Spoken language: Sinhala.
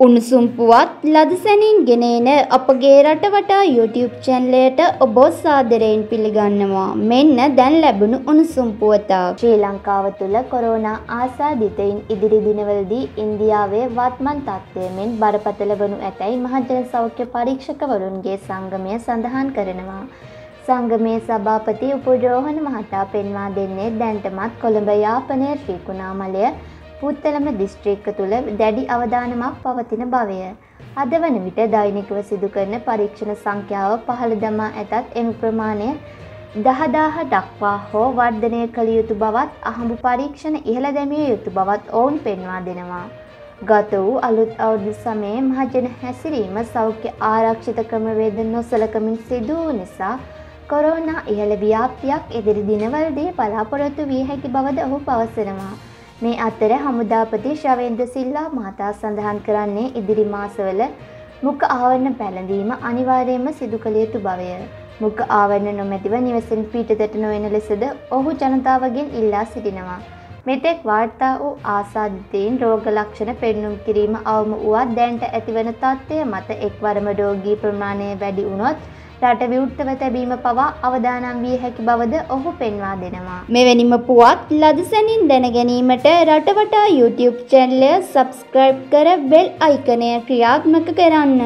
උණුසුම් පුවත් ලදසැනින් ගෙනේන අපගේ රට වටා YouTube චැනලයට ඔබ සාදරයෙන් පිළිගන්නවා. මෙන්න දැන් ලැබුණු උණුසුම් පුවතක්. ශ්‍රී ලංකාව තුළ කොරෝනා ආසාදිතයින් ඉදිරි දිනවලදී ඉන්දියාවේ වත්මන් තත්ත්වය මෙන් බරපතල වනු ඇතැයි මහජන සෞඛ්‍ය පරීක්ෂකවරුන්ගේ සංගමය සඳහන් කරනවා. සංගමේ සභාපති උපුරෝහණ මහතා පෙන්වා දෙන්නේ දැන්ටමත් කොළඹ යාපනය ශ්‍රීකුණාමලය පුත්තලම දිස්ත්‍රික්ක තුළ දැඩි අවධානමක් පවතින බවය. අද වන විට දෛනිකව සිදු කරන පරීක්ෂණ සංඛ්‍යාව පහළ දමා ඇතත් එම ප්‍රමාණය දහදාහ දක්වා හෝ වර්ධනය කළ යුතු බවත් අහඹු පරීක්ෂණ ඉහළ දැමිය යුතු බවත් ඔවුන් පෙන්වා දෙනවා. ගත වූ අලුත් අවුරුදු සමයේ මහජන හැසිරීම සෞඛ්‍ය ආරක්ෂිත ක්‍රමවේද නොසලකමින් සිදු වූ නිසා කොරෝනා ඉහළ ව්‍යාප්තියක් ඉදිරි දිනවලදී බලාපොරොත්තු විය හැකි බවද ඔහු පවසනවා. මේ අතර හමුදාපති ශවේන්ද්‍ර සිල්ලා මහතා සඳහන් කරන්නේ ඉදිරි මාසවල මුඛ ආවරණ පැළඳීම අනිවාර්යයෙන්ම සිදු කළ යුතු බවය. මුඛ ආවරණ නොමැතිව නිවසෙන් පිටතට නොවන ලෙසද ඔහු ජනතාවගෙන් ඉල්ලා සිටිනවා. මෙතෙක් වාර්තා වූ ආසාදිතයින් රෝග ලක්ෂණ පෙන්නුම් කිරීම අවම වුවත් දැන්ට ඇතිවන තත්ත්වය මත එක්වරම රෝගී ප්‍රමාණය වැඩි වුණොත් රට විවෘතව තැබීම පවා අවදානම් විය හැකි බවද ඔහු පෙන්වා දෙනවා. මෙවැනිම පුවත් ලදසැනින් දැනගැනීමට රටවටා YouTube චැනලය සබස්ක්‍රයිබ් කර බෙල් අයිකනය ක්‍රියාත්මක කරන්න.